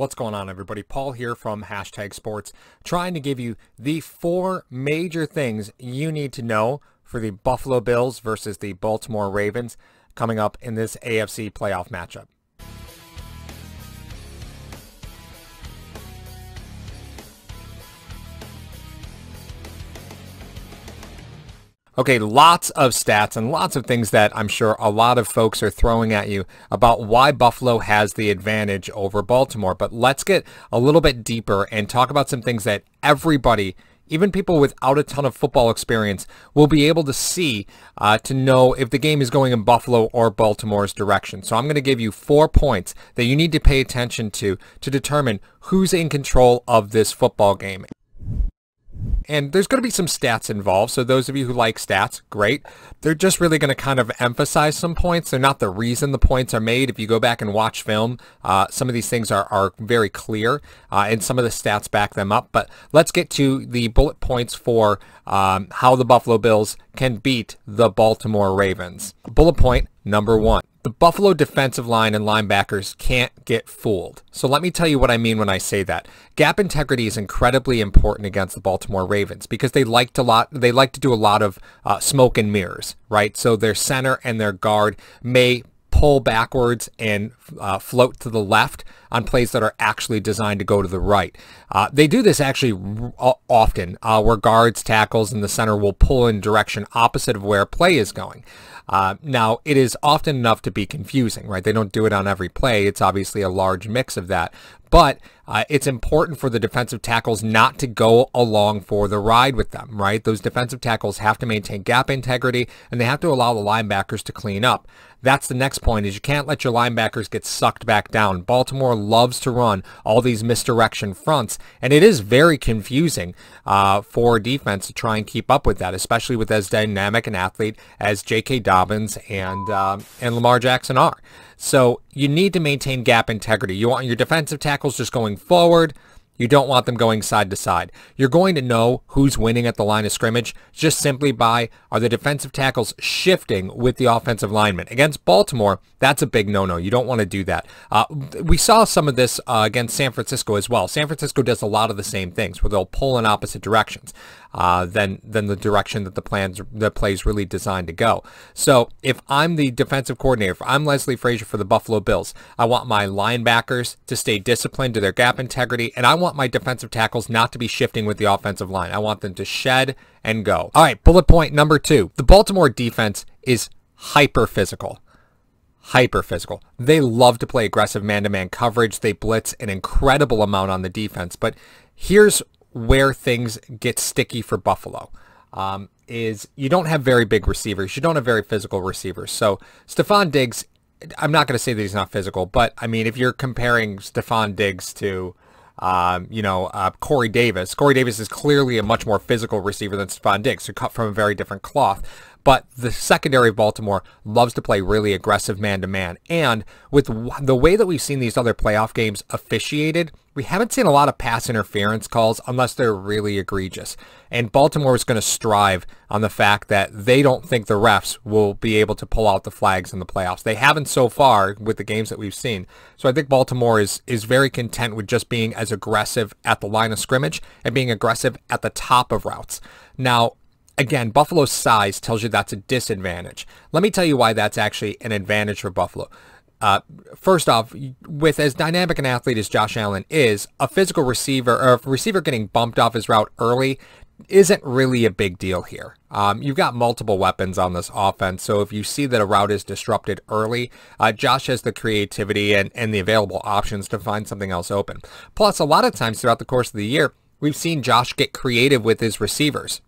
What's going on, everybody? Paul here from Hashtag Sports, trying to give you the four major things you need to know for the Buffalo Bills versus the Baltimore Ravens coming up in this AFC playoff matchup. Okay, lots of stats and lots of things that I'm sure a lot of folks are throwing at you about why Buffalo has the advantage over Baltimore. But let's get a little bit deeper and talk about some things that everybody, even people without a ton of football experience, will be able to see uh, to know if the game is going in Buffalo or Baltimore's direction. So I'm going to give you four points that you need to pay attention to to determine who's in control of this football game. And there's going to be some stats involved. So those of you who like stats, great. They're just really going to kind of emphasize some points. They're not the reason the points are made. If you go back and watch film, uh, some of these things are, are very clear uh, and some of the stats back them up. But let's get to the bullet points for um, how the Buffalo Bills can beat the Baltimore Ravens. Bullet point number one. The Buffalo defensive line and linebackers can't get fooled. So let me tell you what I mean when I say that. Gap integrity is incredibly important against the Baltimore Ravens because they like to lot they like to do a lot of uh, smoke and mirrors, right? So their center and their guard may pull backwards and uh, float to the left on plays that are actually designed to go to the right. Uh, they do this actually often uh, where guards, tackles, and the center will pull in direction opposite of where play is going. Uh, now, it is often enough to be confusing, right? They don't do it on every play. It's obviously a large mix of that. But uh, it's important for the defensive tackles not to go along for the ride with them, right? Those defensive tackles have to maintain gap integrity and they have to allow the linebackers to clean up. That's the next point is you can't let your linebackers get sucked back down. Baltimore loves to run all these misdirection fronts, and it is very confusing uh, for defense to try and keep up with that, especially with as dynamic an athlete as J.K. Dobbins and, um, and Lamar Jackson are. So you need to maintain gap integrity. You want your defensive tackles just going forward, you don't want them going side to side. You're going to know who's winning at the line of scrimmage just simply by are the defensive tackles shifting with the offensive lineman. Against Baltimore, that's a big no-no. You don't want to do that. Uh, we saw some of this uh, against San Francisco as well. San Francisco does a lot of the same things where they'll pull in opposite directions uh, than than the direction that the plans the plays really designed to go. So if I'm the defensive coordinator, if I'm Leslie Frazier for the Buffalo Bills, I want my linebackers to stay disciplined to their gap integrity, and I want my defensive tackles not to be shifting with the offensive line. I want them to shed and go. All right, bullet point number two. The Baltimore defense is hyper physical hyper physical. They love to play aggressive man-to-man coverage. They blitz an incredible amount on the defense. But here's where things get sticky for Buffalo. Um, is you don't have very big receivers. You don't have very physical receivers. So Stefon Diggs, I'm not going to say that he's not physical, but I mean, if you're comparing Stefon Diggs to, um, you know, uh, Corey Davis, Corey Davis is clearly a much more physical receiver than Stefon Diggs, who cut from a very different cloth. But the secondary of Baltimore loves to play really aggressive man-to-man. And with the way that we've seen these other playoff games officiated, we haven't seen a lot of pass interference calls unless they're really egregious. And Baltimore is going to strive on the fact that they don't think the refs will be able to pull out the flags in the playoffs. They haven't so far with the games that we've seen. So I think Baltimore is is very content with just being as aggressive at the line of scrimmage and being aggressive at the top of routes. Now, Again, Buffalo's size tells you that's a disadvantage. Let me tell you why that's actually an advantage for Buffalo. Uh, first off, with as dynamic an athlete as Josh Allen is, a physical receiver or a receiver getting bumped off his route early isn't really a big deal here. Um, you've got multiple weapons on this offense, so if you see that a route is disrupted early, uh, Josh has the creativity and, and the available options to find something else open. Plus, a lot of times throughout the course of the year, we've seen Josh get creative with his receivers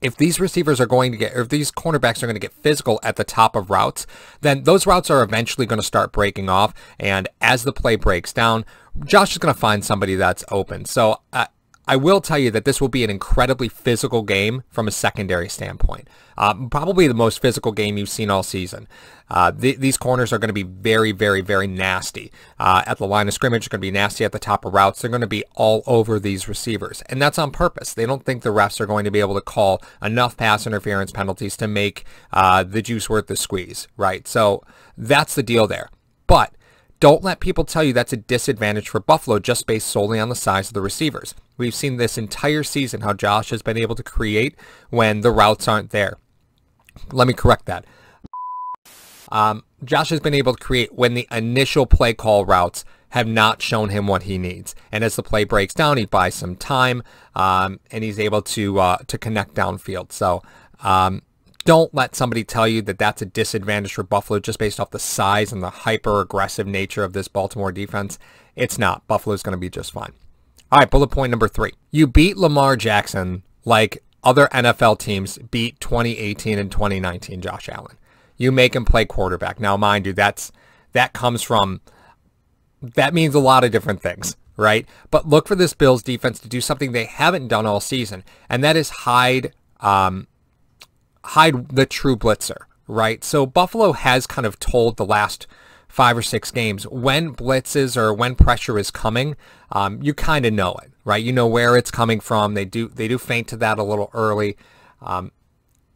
if these receivers are going to get, if these cornerbacks are going to get physical at the top of routes, then those routes are eventually going to start breaking off. And as the play breaks down, Josh is going to find somebody that's open. So uh, I will tell you that this will be an incredibly physical game from a secondary standpoint. Uh, probably the most physical game you've seen all season. Uh, th these corners are going to be very, very, very nasty. Uh, at the line of scrimmage, they're going to be nasty at the top of routes. They're going to be all over these receivers. And that's on purpose. They don't think the refs are going to be able to call enough pass interference penalties to make uh, the juice worth the squeeze, right? So that's the deal there. But don't let people tell you that's a disadvantage for Buffalo just based solely on the size of the receivers. We've seen this entire season how Josh has been able to create when the routes aren't there. Let me correct that. Um, Josh has been able to create when the initial play call routes have not shown him what he needs. And as the play breaks down, he buys some time um, and he's able to uh, to connect downfield. So um, don't let somebody tell you that that's a disadvantage for Buffalo just based off the size and the hyper aggressive nature of this Baltimore defense. It's not. Buffalo's going to be just fine. All right, bullet point number three. You beat Lamar Jackson like other NFL teams beat 2018 and 2019 Josh Allen. You make him play quarterback. Now, mind you, that's that comes from that means a lot of different things, right? But look for this Bills defense to do something they haven't done all season, and that is hide um, hide the true blitzer, right? So Buffalo has kind of told the last five or six games when blitzes or when pressure is coming, um, you kind of know it, right? You know where it's coming from. They do they do faint to that a little early. Um,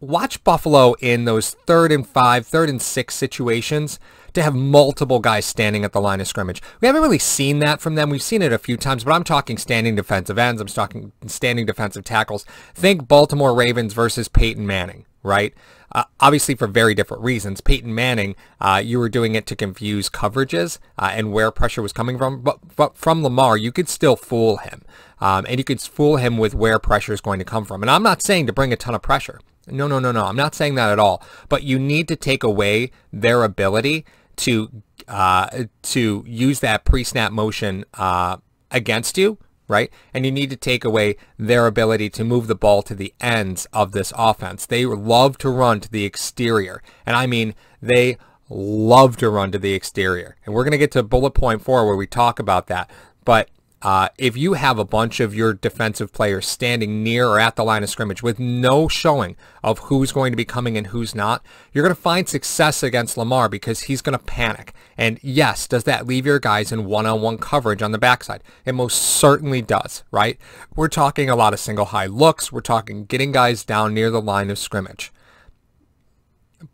watch Buffalo in those third and five, third and six situations to have multiple guys standing at the line of scrimmage. We haven't really seen that from them. We've seen it a few times, but I'm talking standing defensive ends. I'm talking standing defensive tackles. Think Baltimore Ravens versus Peyton Manning, right? Uh, obviously for very different reasons. Peyton Manning, uh, you were doing it to confuse coverages uh, and where pressure was coming from. But, but from Lamar, you could still fool him. Um, and you could fool him with where pressure is going to come from. And I'm not saying to bring a ton of pressure. No, no, no, no. I'm not saying that at all. But you need to take away their ability to uh, to use that pre-snap motion uh, against you, right? And you need to take away their ability to move the ball to the ends of this offense. They love to run to the exterior, and I mean they love to run to the exterior. And we're going to get to bullet point four where we talk about that. But uh, if you have a bunch of your defensive players standing near or at the line of scrimmage with no showing of who's going to be coming and who's not, you're going to find success against Lamar because he's going to panic. And yes, does that leave your guys in one-on-one coverage on the backside? It most certainly does, right? We're talking a lot of single high looks. We're talking getting guys down near the line of scrimmage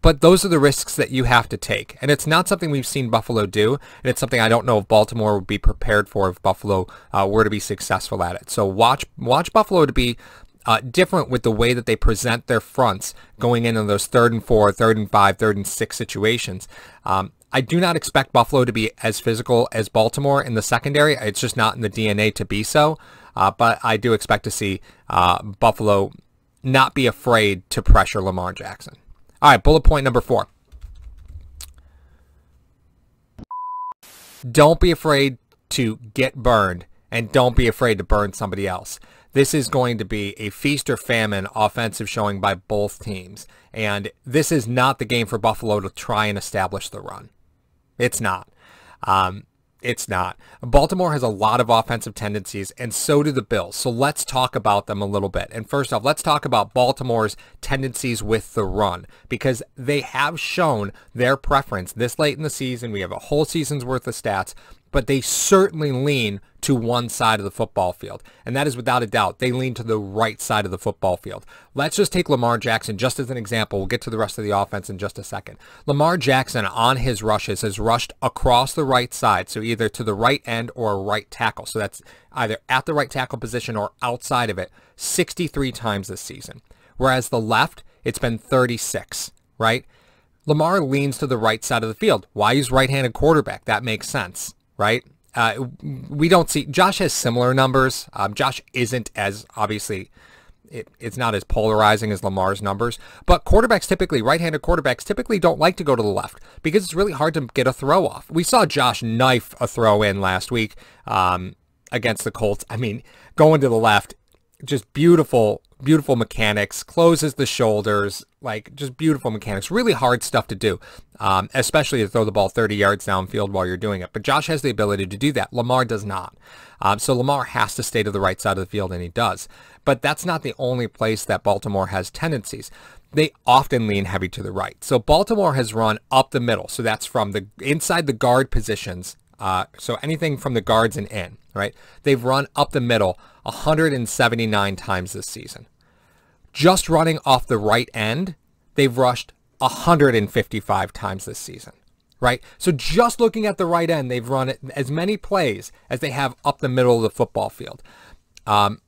but those are the risks that you have to take. And it's not something we've seen Buffalo do. And it's something I don't know if Baltimore would be prepared for if Buffalo uh, were to be successful at it. So watch watch Buffalo to be uh, different with the way that they present their fronts going into those third and four, third and five, third and six situations. Um, I do not expect Buffalo to be as physical as Baltimore in the secondary. It's just not in the DNA to be so. Uh, but I do expect to see uh, Buffalo not be afraid to pressure Lamar Jackson. All right, bullet point number four. Don't be afraid to get burned and don't be afraid to burn somebody else. This is going to be a feast or famine offensive showing by both teams. And this is not the game for Buffalo to try and establish the run. It's not. Um, it's not. Baltimore has a lot of offensive tendencies, and so do the Bills. So let's talk about them a little bit. And first off, let's talk about Baltimore's tendencies with the run, because they have shown their preference this late in the season. We have a whole season's worth of stats but they certainly lean to one side of the football field. And that is without a doubt. They lean to the right side of the football field. Let's just take Lamar Jackson just as an example. We'll get to the rest of the offense in just a second. Lamar Jackson on his rushes has rushed across the right side, so either to the right end or right tackle. So that's either at the right tackle position or outside of it 63 times this season. Whereas the left, it's been 36, right? Lamar leans to the right side of the field. Why use right-handed quarterback? That makes sense right? Uh, we don't see Josh has similar numbers. Um, Josh isn't as obviously it, it's not as polarizing as Lamar's numbers, but quarterbacks typically, right-handed quarterbacks typically don't like to go to the left because it's really hard to get a throw off. We saw Josh knife a throw in last week um, against the Colts. I mean, going to the left, just beautiful beautiful mechanics, closes the shoulders, like just beautiful mechanics. Really hard stuff to do, um, especially to throw the ball 30 yards downfield while you're doing it. But Josh has the ability to do that. Lamar does not. Um, so Lamar has to stay to the right side of the field, and he does. But that's not the only place that Baltimore has tendencies. They often lean heavy to the right. So Baltimore has run up the middle. So that's from the inside the guard positions. Uh, so anything from the guards and in, right? They've run up the middle 179 times this season. Just running off the right end, they've rushed 155 times this season. right? So just looking at the right end, they've run as many plays as they have up the middle of the football field. Um,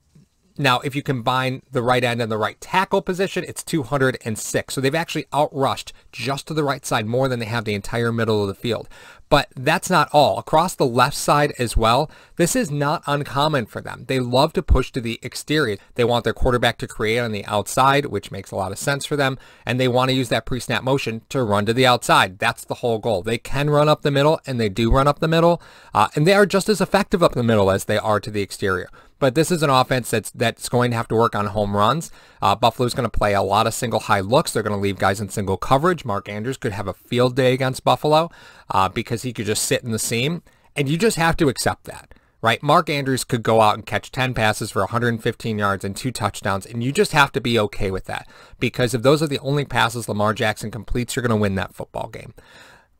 now, if you combine the right end and the right tackle position, it's 206. So they've actually outrushed just to the right side more than they have the entire middle of the field. But that's not all. Across the left side as well, this is not uncommon for them. They love to push to the exterior. They want their quarterback to create on the outside, which makes a lot of sense for them. And they want to use that pre-snap motion to run to the outside. That's the whole goal. They can run up the middle, and they do run up the middle. Uh, and they are just as effective up the middle as they are to the exterior. But this is an offense that's that's going to have to work on home runs. Uh, Buffalo's going to play a lot of single high looks. They're going to leave guys in single coverage. Mark Andrews could have a field day against Buffalo uh, because he could just sit in the seam. And you just have to accept that, right? Mark Andrews could go out and catch 10 passes for 115 yards and two touchdowns. And you just have to be okay with that because if those are the only passes Lamar Jackson completes, you're going to win that football game.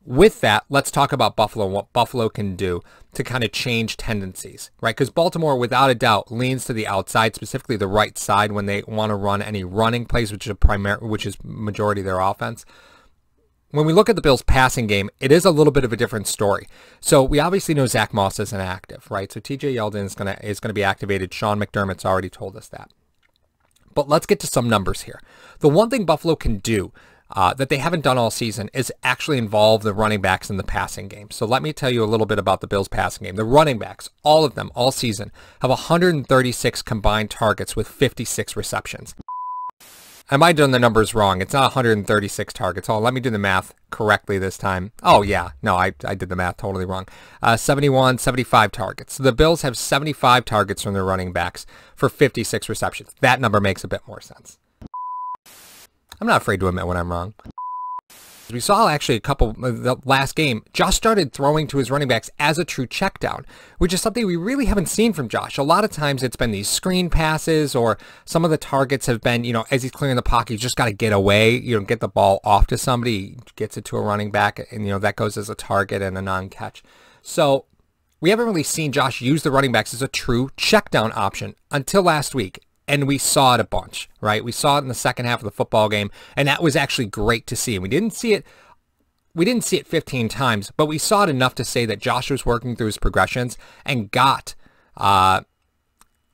With that, let's talk about Buffalo and what Buffalo can do to kind of change tendencies, right? Because Baltimore, without a doubt, leans to the outside, specifically the right side, when they want to run any running plays, which is a primary, which is majority of their offense. When we look at the Bills' passing game, it is a little bit of a different story. So we obviously know Zach Moss isn't active, right? So T.J. Yeldon is gonna is gonna be activated. Sean McDermott's already told us that. But let's get to some numbers here. The one thing Buffalo can do uh, that they haven't done all season is actually involve the running backs in the passing game. So let me tell you a little bit about the Bills passing game. The running backs, all of them, all season, have 136 combined targets with 56 receptions. Am I might have done the numbers wrong. It's not 136 targets. Oh, let me do the math correctly this time. Oh, yeah. No, I, I did the math totally wrong. Uh, 71, 75 targets. So the Bills have 75 targets from their running backs for 56 receptions. That number makes a bit more sense. I'm not afraid to admit when I'm wrong. We saw actually a couple, uh, the last game, Josh started throwing to his running backs as a true check down, which is something we really haven't seen from Josh. A lot of times it's been these screen passes or some of the targets have been, you know, as he's clearing the pocket, he's just got to get away, you know, get the ball off to somebody, gets it to a running back, and, you know, that goes as a target and a non-catch. So we haven't really seen Josh use the running backs as a true check down option until last week and we saw it a bunch, right? We saw it in the second half of the football game, and that was actually great to see. And we didn't see it we didn't see it 15 times, but we saw it enough to say that Josh was working through his progressions and got uh,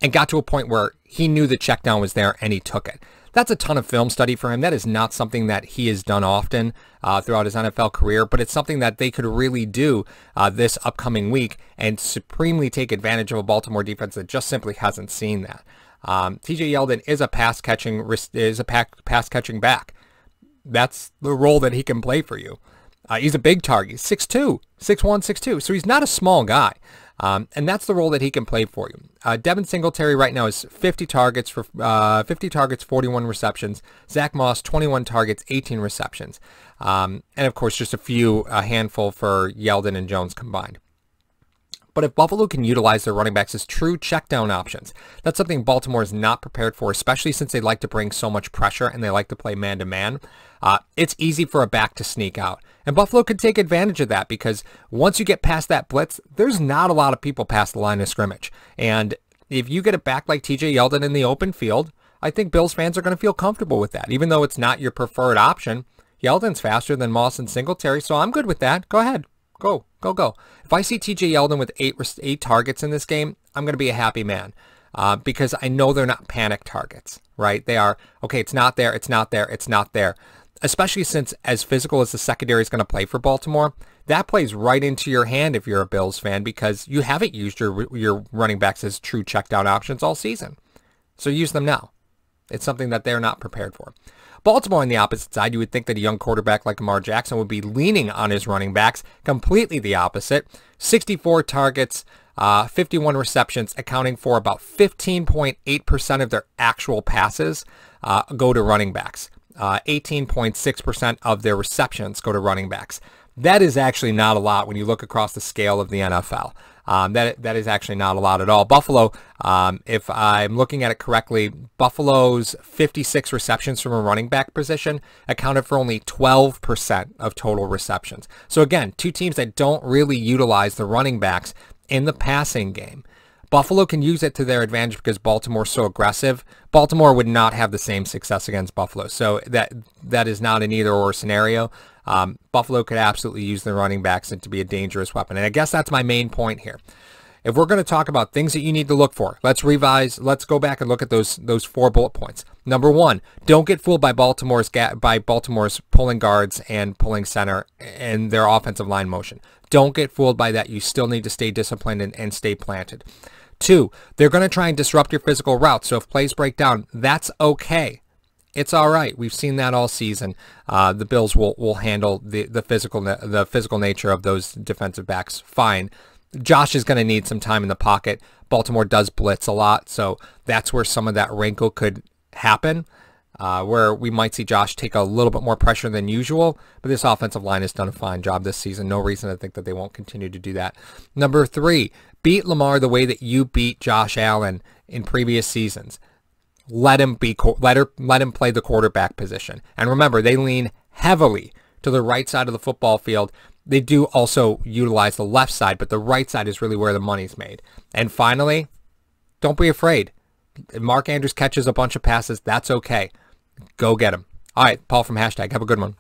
and got to a point where he knew the check down was there and he took it. That's a ton of film study for him. That is not something that he has done often uh, throughout his NFL career, but it's something that they could really do uh, this upcoming week and supremely take advantage of a Baltimore defense that just simply hasn't seen that. Um, TJ Yeldon is a pass catching is a pass catching back. That's the role that he can play for you. Uh, he's a big target, 6'2", 6'1", 6'2", so he's not a small guy. Um, and that's the role that he can play for you. Uh, Devin Singletary right now is 50 targets for uh, 50 targets, 41 receptions. Zach Moss, 21 targets, 18 receptions. Um, and of course, just a few, a handful for Yeldon and Jones combined. But if Buffalo can utilize their running backs as true check down options, that's something Baltimore is not prepared for, especially since they like to bring so much pressure and they like to play man-to-man. Uh, it's easy for a back to sneak out. And Buffalo could take advantage of that because once you get past that blitz, there's not a lot of people past the line of scrimmage. And if you get a back like TJ Yeldon in the open field, I think Bills fans are going to feel comfortable with that. Even though it's not your preferred option, Yeldon's faster than Moss and Singletary, so I'm good with that. Go ahead. Go, go, go. If I see TJ Yeldon with eight eight targets in this game, I'm going to be a happy man uh, because I know they're not panic targets, right? They are, okay, it's not there, it's not there, it's not there. Especially since as physical as the secondary is going to play for Baltimore, that plays right into your hand if you're a Bills fan because you haven't used your, your running backs as true check down options all season. So use them now. It's something that they're not prepared for. Baltimore on the opposite side, you would think that a young quarterback like Lamar Jackson would be leaning on his running backs. Completely the opposite. 64 targets, uh, 51 receptions, accounting for about 15.8% of their actual passes uh, go to running backs. 18.6% uh, of their receptions go to running backs. That is actually not a lot when you look across the scale of the NFL. Um, that that is actually not a lot at all. Buffalo, um, if I'm looking at it correctly, Buffalo's 56 receptions from a running back position accounted for only 12% of total receptions. So again, two teams that don't really utilize the running backs in the passing game. Buffalo can use it to their advantage because Baltimore's so aggressive. Baltimore would not have the same success against Buffalo. So that that is not an either or scenario. Um, Buffalo could absolutely use the running backs and to be a dangerous weapon. And I guess that's my main point here. If we're going to talk about things that you need to look for, let's revise. Let's go back and look at those those four bullet points. Number one, don't get fooled by Baltimore's by Baltimore's pulling guards and pulling center and their offensive line motion. Don't get fooled by that. You still need to stay disciplined and, and stay planted. Two, they're going to try and disrupt your physical route. So if plays break down, that's okay. It's all right. We've seen that all season. Uh, the Bills will, will handle the, the physical the physical nature of those defensive backs fine. Josh is going to need some time in the pocket. Baltimore does blitz a lot, so that's where some of that wrinkle could happen, uh, where we might see Josh take a little bit more pressure than usual. But this offensive line has done a fine job this season. No reason to think that they won't continue to do that. Number three, beat Lamar the way that you beat Josh Allen in previous seasons. Let him be let her let him play the quarterback position. And remember, they lean heavily to the right side of the football field they do also utilize the left side, but the right side is really where the money's made. And finally, don't be afraid. Mark Andrews catches a bunch of passes. That's okay. Go get him. All right, Paul from Hashtag. Have a good one.